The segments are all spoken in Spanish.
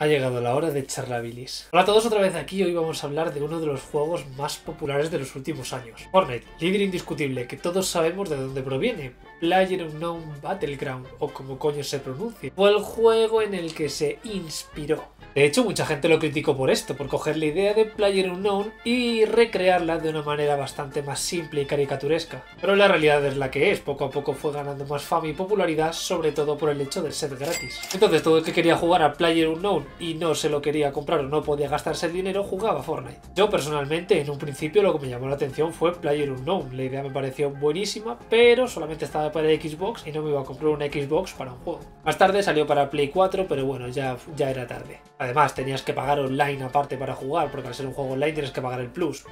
Ha llegado la hora de charlabilis. Hola a todos otra vez aquí, hoy vamos a hablar de uno de los juegos más populares de los últimos años. Fortnite, líder indiscutible, que todos sabemos de dónde proviene. PlayerUnknown Battleground, o como coño se pronuncia. Fue el juego en el que se inspiró. De hecho, mucha gente lo criticó por esto, por coger la idea de PlayerUnknown y recrearla de una manera bastante más simple y caricaturesca. Pero la realidad es la que es, poco a poco fue ganando más fama y popularidad, sobre todo por el hecho del set gratis. Entonces todo el que quería jugar a PlayerUnknown y no se lo quería comprar o no podía gastarse el dinero, jugaba Fortnite. Yo personalmente, en un principio lo que me llamó la atención fue PlayerUnknown. La idea me pareció buenísima, pero solamente estaba para Xbox y no me iba a comprar una Xbox para un juego. Más tarde salió para Play 4, pero bueno, ya, ya era tarde. Además, tenías que pagar online aparte para jugar, porque al ser un juego online tienes que pagar el plus.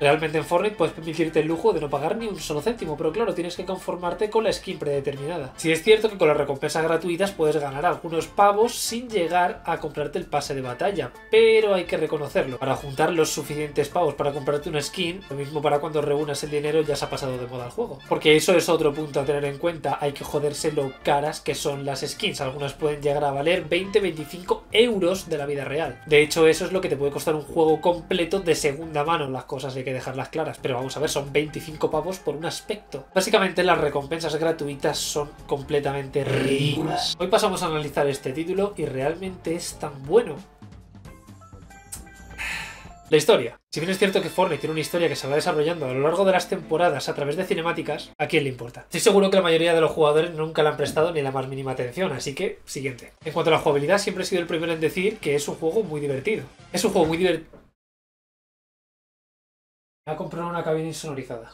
Realmente en Fortnite puedes permitirte el lujo de no pagar ni un solo céntimo, pero claro, tienes que conformarte con la skin predeterminada. Si es cierto que con las recompensas gratuitas puedes ganar algunos pavos sin llegar a comprarte el pase de batalla, pero hay que reconocerlo. Para juntar los suficientes pavos para comprarte una skin, lo mismo para cuando reúnas el dinero ya se ha pasado de moda el juego. Porque eso es otro punto a tener en cuenta, hay que joderse lo caras que son las skins. Algunas pueden llegar a valer 20-25 euros de la vida real. De hecho, eso es lo que te puede costar un juego completo de segunda mano. Las cosas hay que dejarlas claras, pero vamos a ver, son 25 pavos por un aspecto. Básicamente las recompensas gratuitas son completamente ridículas. Hoy pasamos a analizar este título y realmente es tan bueno. La historia. Si bien es cierto que Fortnite tiene una historia que se va desarrollando a lo largo de las temporadas a través de cinemáticas, ¿a quién le importa? Estoy seguro que la mayoría de los jugadores nunca le han prestado ni la más mínima atención, así que, siguiente. En cuanto a la jugabilidad, siempre he sido el primero en decir que es un juego muy divertido. Es un juego muy divertido. Voy a comprar una cabina insonorizada.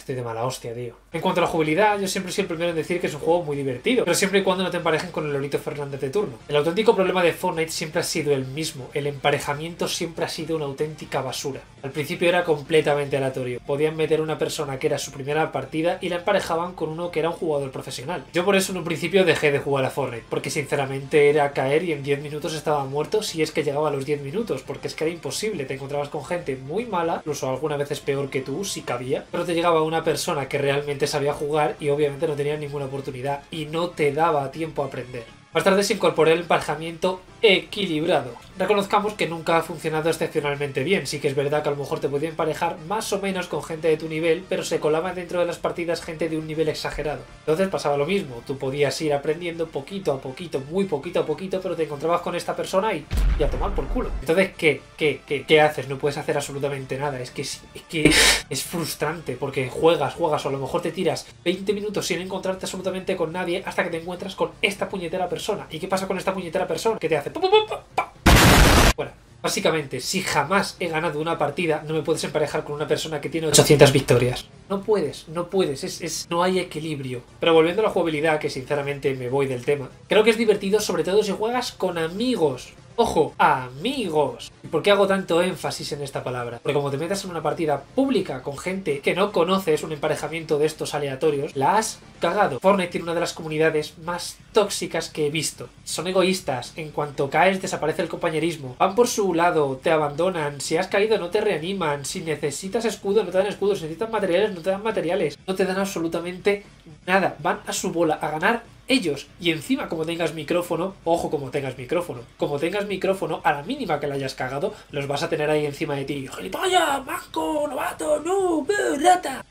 Estoy de mala hostia, tío. En cuanto a la jugabilidad, yo siempre soy el primero en decir que es un juego muy divertido, pero siempre y cuando no te emparejen con el Lolito Fernández de turno. El auténtico problema de Fortnite siempre ha sido el mismo, el emparejamiento siempre ha sido una auténtica basura. Al principio era completamente aleatorio, podían meter una persona que era su primera partida y la emparejaban con uno que era un jugador profesional. Yo por eso en un principio dejé de jugar a Fortnite, porque sinceramente era caer y en 10 minutos estaba muerto si es que llegaba a los 10 minutos, porque es que era imposible, te encontrabas con gente muy mala, incluso algunas veces peor que tú, si cabía, pero te llegaba una persona que realmente sabía jugar y obviamente no tenía ninguna oportunidad y no te daba tiempo a aprender. Más tarde se incorporó el emparejamiento equilibrado. Reconozcamos que nunca ha funcionado excepcionalmente bien, sí que es verdad que a lo mejor te podía emparejar más o menos con gente de tu nivel, pero se colaba dentro de las partidas gente de un nivel exagerado. Entonces pasaba lo mismo, tú podías ir aprendiendo poquito a poquito, muy poquito a poquito, pero te encontrabas con esta persona y, y a tomar por culo. Entonces, ¿qué? ¿Qué? ¿Qué? ¿Qué haces? No puedes hacer absolutamente nada, es que es, es que es frustrante, porque juegas, juegas, o a lo mejor te tiras 20 minutos sin encontrarte absolutamente con nadie hasta que te encuentras con esta puñetera persona. ¿Y qué pasa con esta puñetera persona? ¿Qué te hace? Bueno, básicamente, si jamás he ganado una partida, no me puedes emparejar con una persona que tiene 800 victorias. No puedes, no puedes, es, es, no hay equilibrio. Pero volviendo a la jugabilidad, que sinceramente me voy del tema, creo que es divertido sobre todo si juegas con amigos. Ojo, amigos. ¿Y por qué hago tanto énfasis en esta palabra? Porque como te metas en una partida pública con gente que no conoces, un emparejamiento de estos aleatorios, la has cagado. Fortnite tiene una de las comunidades más tóxicas que he visto. Son egoístas. En cuanto caes, desaparece el compañerismo. Van por su lado, te abandonan. Si has caído, no te reaniman. Si necesitas escudo, no te dan escudos. Si necesitas materiales, no te dan materiales. No te dan absolutamente nada. Van a su bola, a ganar ellos. Y encima, como tengas micrófono, ojo como tengas micrófono, como tengas micrófono, a la mínima que la hayas cagado, los vas a tener ahí encima de ti. ¡Gilipollas! ¡Manco! ¡Novato! ¡No! ¡Rata!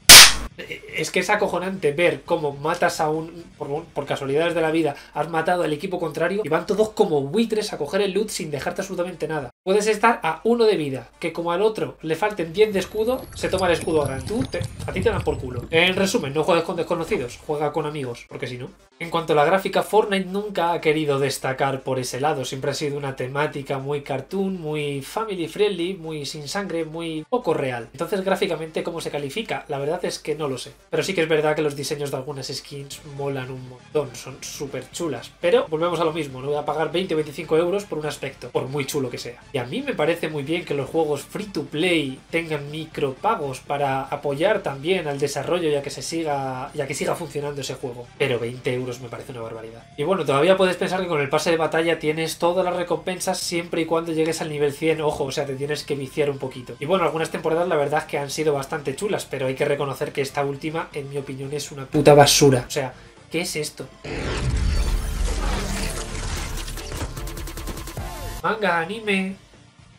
Es que es acojonante ver cómo matas a un. Por, casualidades de la vida, has matado al equipo contrario y van todos como buitres a coger el loot sin dejarte absolutamente nada. Puedes estar a uno de vida, que como al otro le falten 10 de escudo, se toma el escudo a Tú, te, a ti te dan por culo. En resumen, no juegues con desconocidos, juega con amigos, porque si no. En cuanto a la gráfica, Fortnite nunca ha querido destacar por ese lado. Siempre ha sido una temática muy cartoon, muy family friendly, muy sin sangre, muy poco real. Entonces, gráficamente, ¿cómo se califica? La verdad es que no lo sé. Pero sí que es verdad que los diseños de algunas skins molan un montón, son súper chulas. Pero volvemos a lo mismo, no voy a pagar 20 o 25 euros por un aspecto, por muy chulo que sea. Y a mí me parece muy bien que los juegos free to play tengan micropagos para apoyar también al desarrollo ya que se siga, ya que siga funcionando ese juego. Pero 20 euros me parece una barbaridad. Y bueno, todavía puedes pensar que con el pase de batalla tienes todas las recompensas siempre y cuando llegues al nivel 100, ojo, o sea, te tienes que viciar un poquito. Y bueno, algunas temporadas la verdad es que han sido bastante chulas, pero hay que reconocer que esta última, en mi opinión, es una puta basura. O sea, ¿qué es esto? Manga, anime...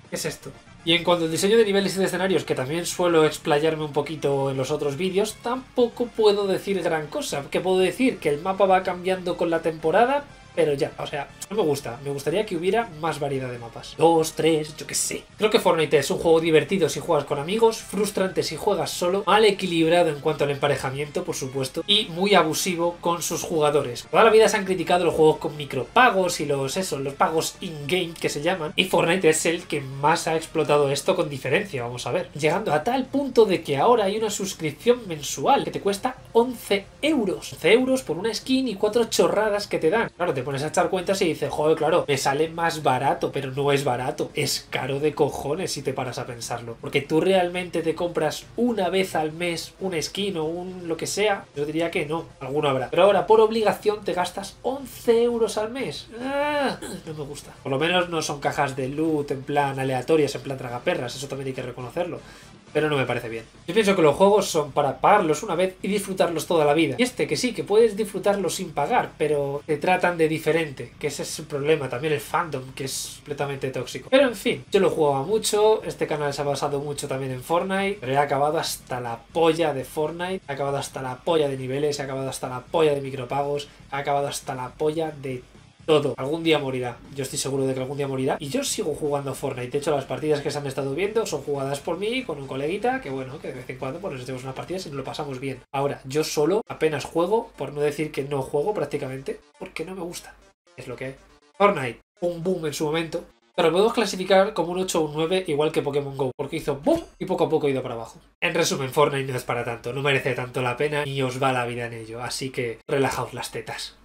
¿Qué es esto? Y en cuanto al diseño de niveles y de escenarios, que también suelo explayarme un poquito en los otros vídeos, tampoco puedo decir gran cosa. ¿Qué puedo decir? Que el mapa va cambiando con la temporada, pero ya, o sea, no me gusta. Me gustaría que hubiera más variedad de mapas. Dos, tres, yo qué sé. Creo que Fortnite es un juego divertido si juegas con amigos, frustrante si juegas solo, mal equilibrado en cuanto al emparejamiento, por supuesto, y muy abusivo con sus jugadores. Toda la vida se han criticado los juegos con micropagos y los, eso, los pagos in-game que se llaman, y Fortnite es el que más ha explotado esto con diferencia, vamos a ver. Llegando a tal punto de que ahora hay una suscripción mensual que te cuesta 11 euros. 11 euros por una skin y cuatro chorradas que te dan. Claro, te pones a echar cuentas y dices, joder, claro, me sale más barato, pero no es barato, es caro de cojones si te paras a pensarlo. Porque tú realmente te compras una vez al mes un skin o un lo que sea, yo diría que no, alguno habrá. Pero ahora por obligación te gastas 11 euros al mes. Ah, no me gusta. Por lo menos no son cajas de loot en plan aleatorias, en plan tragaperras, eso también hay que reconocerlo pero no me parece bien. Yo pienso que los juegos son para pagarlos una vez y disfrutarlos toda la vida. Y este que sí, que puedes disfrutarlos sin pagar, pero te tratan de diferente, que ese es el problema. También el fandom, que es completamente tóxico. Pero en fin, yo lo jugaba mucho, este canal se ha basado mucho también en Fortnite, pero he acabado hasta la polla de Fortnite, he acabado hasta la polla de niveles, he acabado hasta la polla de micropagos, he acabado hasta la polla de todo. Algún día morirá. Yo estoy seguro de que algún día morirá. Y yo sigo jugando Fortnite. De hecho, las partidas que se han estado viendo son jugadas por mí con un coleguita que, bueno, que de vez en cuando pues, nos hacemos unas partidas y nos lo pasamos bien. Ahora, yo solo apenas juego, por no decir que no juego prácticamente, porque no me gusta. Es lo que hay. Fortnite, un boom en su momento. Pero podemos clasificar como un 8 o un 9, igual que Pokémon Go, porque hizo boom y poco a poco ha ido para abajo. En resumen, Fortnite no es para tanto, no merece tanto la pena y os va la vida en ello, así que relajaos las tetas.